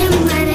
Jim